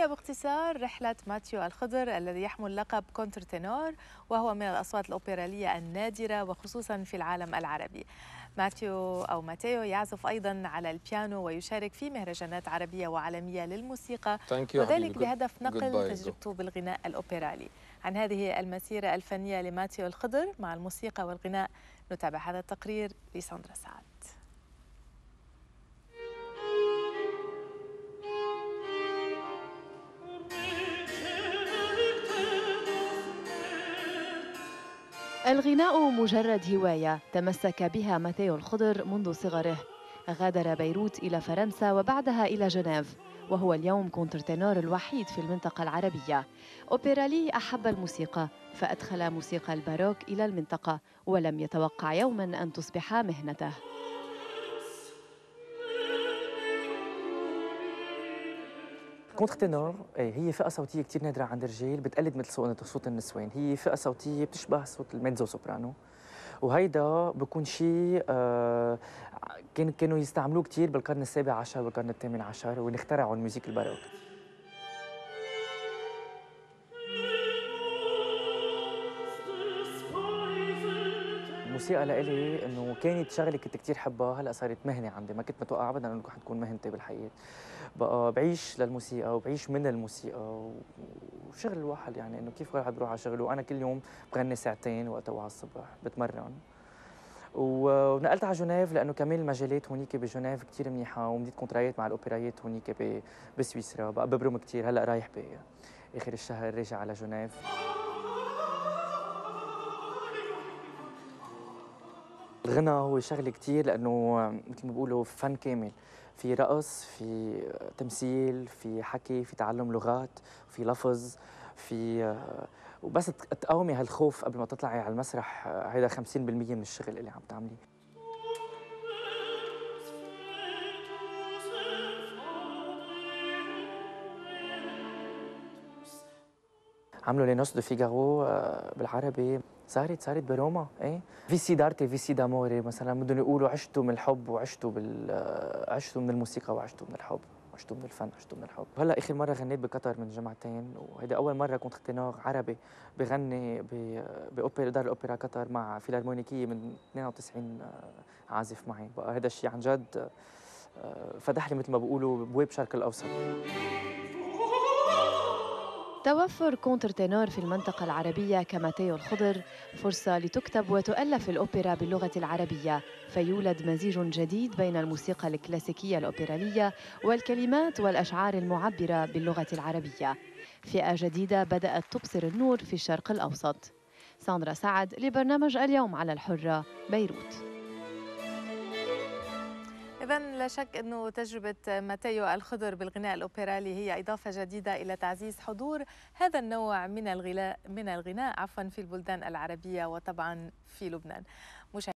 هي باختصار رحلة ماتيو الخضر الذي يحمل لقب contre-ténor وهو من الأصوات الأوبرالية النادرة وخصوصا في العالم العربي. ماتيو أو ماتيو يعزف أيضا على البيانو ويشارك في مهرجانات عربية وعالمية للموسيقى وذلك بهدف نقل تجربته بالغناء الأوبرالي. عن هذه المسيرة الفنية لماتيو الخضر مع الموسيقى والغناء نتابع هذا التقرير لساندرا سعد. الغناء مجرد هواية تمسك بها ماتيو الخضر منذ صغره. غادر بيروت إلى فرنسا وبعدها إلى جنيف وهو اليوم contre-ténor الوحيد في المنطقة العربية. أوبرالي أحب الموسيقى فأدخل موسيقى الباروك إلى المنطقة ولم يتوقع يوما أن تصبح مهنته. contre-ténor هي فئة صوتية كثير نادرة عند الرجال بتقلد مثل صوت النسوان. هي فئة صوتية بتشبه صوت ال mezzo soprano. وهيدا بكون شيء آه كانوا يستعملوه كثير بالقرن السابع عشر والقرن الثامن عشر وين اخترعوا الموسيقى الباروك الموسيقى لإلي إنه كانت شغلة كنت كثير حبها هلأ صارت مهنة عندي. ما كنت متوقع ابدا إنه حتكون مهنتي بالحياة. بقى بعيش للموسيقى وبعيش من الموسيقى وشغل الواحد يعني إنه كيف الواحد بروح على شغله وأنا كل يوم بغني ساعتين وقت على الصبح بتمرن. ونقلت على جنيف لأنه كمان المجالات هونيك بجنيف كثير منيحة ومديت كونترايات مع الاوبرايات هونيك بسويسرا. بقى ببرم كثير هلأ رايح باخر الشهر راجع على جنيف. الغنى هو شغلة كثير لأنه مثل ما بيقولوا فن كامل. في رقص في تمثيل في حكي في تعلم لغات في لفظ في وبس تقاومي هالخوف قبل ما تطلعي على المسرح هذا 50% من الشغل اللي عم تعمليه. عملوا Les Noces de Figaro بالعربي. صارت صارت بروما إيه؟ Vissi d'arte vissi d'amore مثلا. بدهم يقولوا عشتوا من الحب وعشتوا بال عشتوا من الموسيقى وعشتوا من الحب عشتوا من الفن عشتوا من الحب. هلأ آخر مرة غنيت بقطر من جمعتين وهيدي أول مرة contre-ténor عربي بغني باوبرا دار الأوبرا قطر مع philharmonique من 92 عازف معي. بقى هذا الشيء عن جد فتح لي مثل ما بيقولوا بواب الشرق الأوسط. توفر contre-ténor في المنطقة العربية كماتيو الخضر فرصة لتكتب وتؤلف الأوبرا باللغة العربية. فيولد مزيج جديد بين الموسيقى الكلاسيكية الأوبرالية والكلمات والأشعار المعبرة باللغة العربية. فئة جديدة بدأت تبصر النور في الشرق الأوسط. ساندرا سعد لبرنامج اليوم على الحرة بيروت. إذا لا شك أنه تجربة ماتيو الخضر بالغناء الأوبرالي هي إضافة جديدة إلى تعزيز حضور هذا النوع من الغناء من الغناء عفوا في البلدان العربية وطبعا في لبنان.